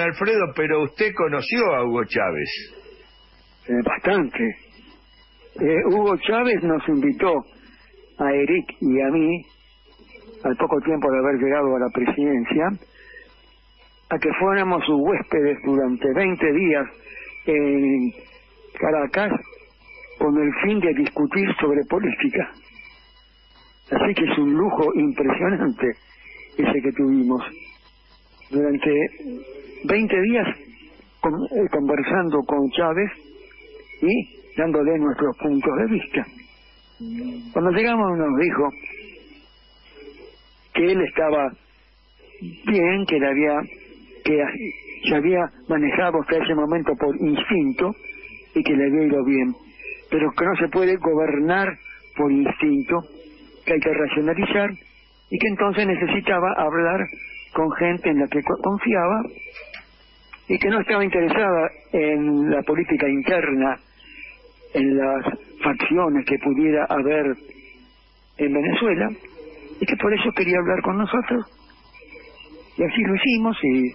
Alfredo, pero usted conoció a Hugo Chávez. Eh, bastante. Eh, Hugo Chávez nos invitó a Eric y a mí, al poco tiempo de haber llegado a la presidencia, a que fuéramos sus huéspedes durante 20 días en Caracas con el fin de discutir sobre política. Así que es un lujo impresionante ese que tuvimos. Durante 20 días eh, conversando con Chávez y dándole nuestros puntos de vista. Cuando llegamos nos dijo que él estaba bien, que le había que se había manejado hasta ese momento por instinto y que le había ido bien, pero que no se puede gobernar por instinto, que hay que racionalizar y que entonces necesitaba hablar con gente en la que confiaba y que no estaba interesada en la política interna, en las facciones que pudiera haber en Venezuela, y que por eso quería hablar con nosotros. Y así lo hicimos y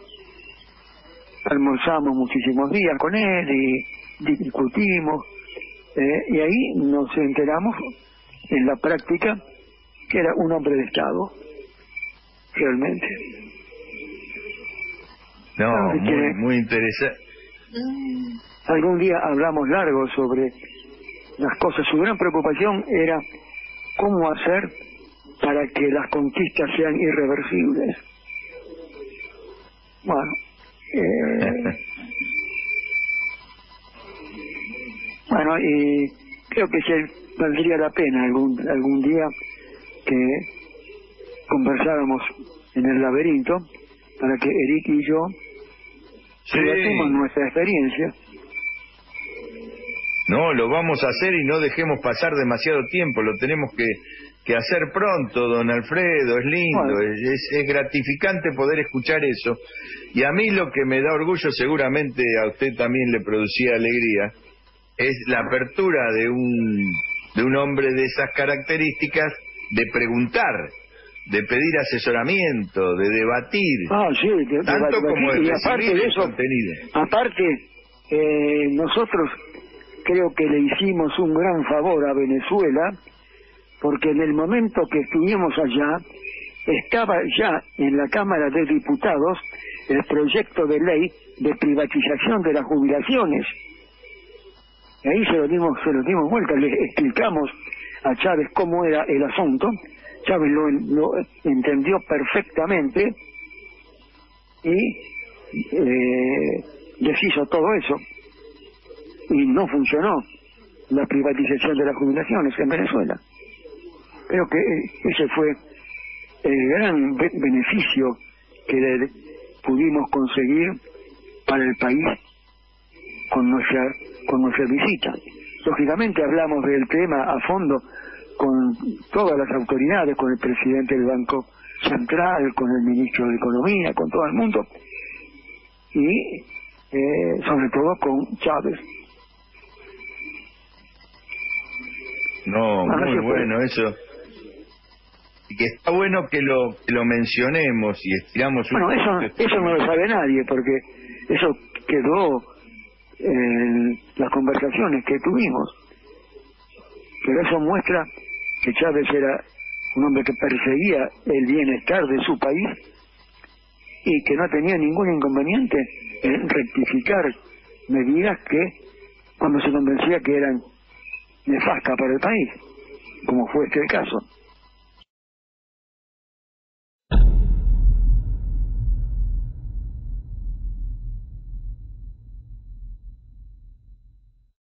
almorzamos muchísimos días con él y discutimos, eh, y ahí nos enteramos en la práctica que era un hombre de Estado, realmente. No, muy, muy interesante. Algún día hablamos largo sobre las cosas. Su gran preocupación era cómo hacer para que las conquistas sean irreversibles. Bueno, eh, bueno, y creo que se valdría la pena algún algún día que conversáramos en el laberinto para que Eric y yo Sí. debatamos nuestra experiencia. No, lo vamos a hacer y no dejemos pasar demasiado tiempo, lo tenemos que, que hacer pronto, don Alfredo, es lindo, Bueno. es, es gratificante poder escuchar eso. Y a mí lo que me da orgullo, seguramente a usted también le producía alegría, es la apertura de un, de un hombre de esas características de preguntar, de pedir asesoramiento, de debatir, Ah, sí, de- tanto de- como de y aparte de eso, contenido. aparte, eh, nosotros creo que le hicimos un gran favor a Venezuela, porque en el momento que estuvimos allá, estaba ya en la Cámara de Diputados el proyecto de ley de privatización de las jubilaciones. Y ahí se lo dimos, se lo dimos vuelta, le explicamos a Chávez cómo era el asunto, Chávez lo, lo entendió perfectamente y eh, deshizo todo eso y no funcionó la privatización de las jubilaciones en Venezuela. Creo que eh, ese fue el gran be- beneficio que le pudimos conseguir para el país con nuestra con nuestra visita. Lógicamente hablamos del tema a fondo con todas las autoridades, con el presidente del Banco Central, con el ministro de Economía, con todo el mundo y eh, sobre todo con Chávez. No, Ah, muy bueno eso. Y que está bueno que lo, que lo mencionemos y estiramos un Bueno, eso, eso no lo sabe nadie, porque eso quedó en las conversaciones que tuvimos. Pero eso muestra que Chávez era un hombre que perseguía el bienestar de su país y que no tenía ningún inconveniente en rectificar medidas que, cuando se convencía que eran nefastas para el país, como fue este el caso.